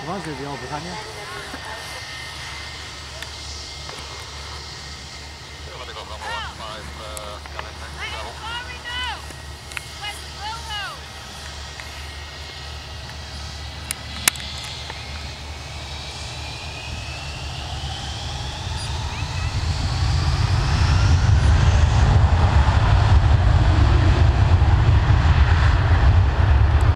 你放嘴边我不看见